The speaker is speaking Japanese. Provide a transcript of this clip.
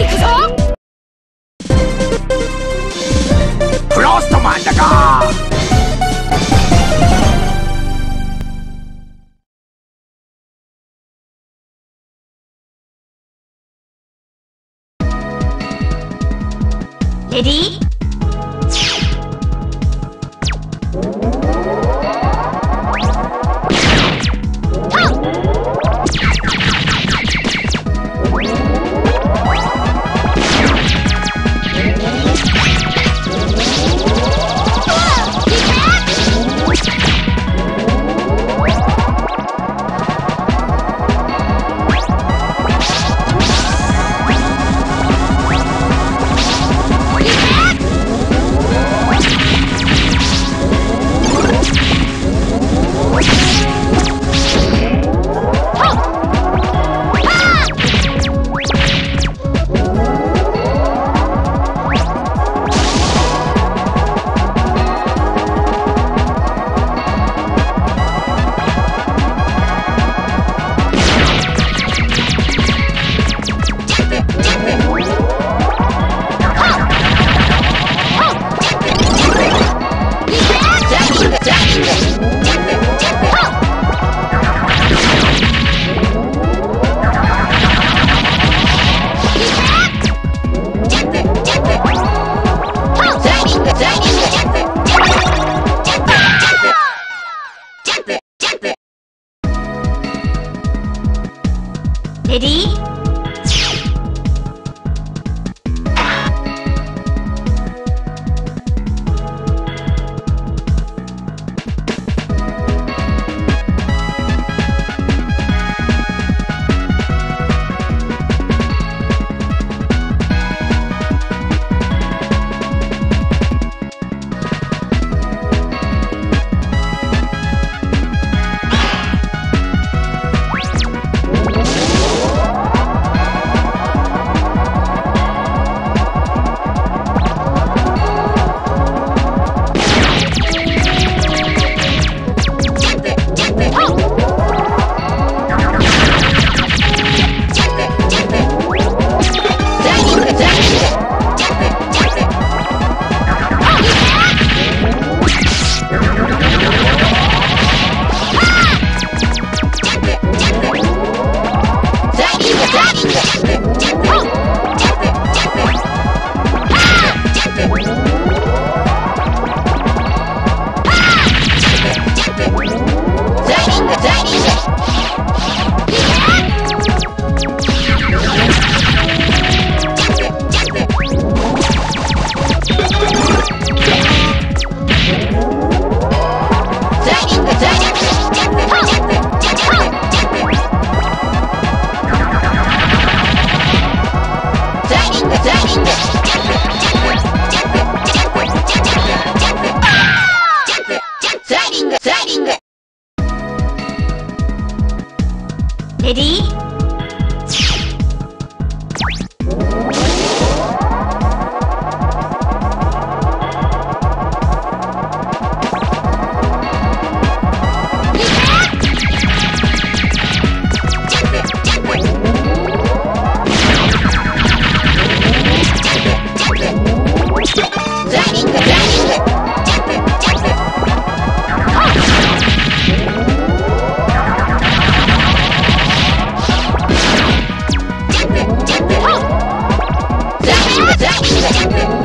行くぞ。フロストマンだか。レディーレデレデ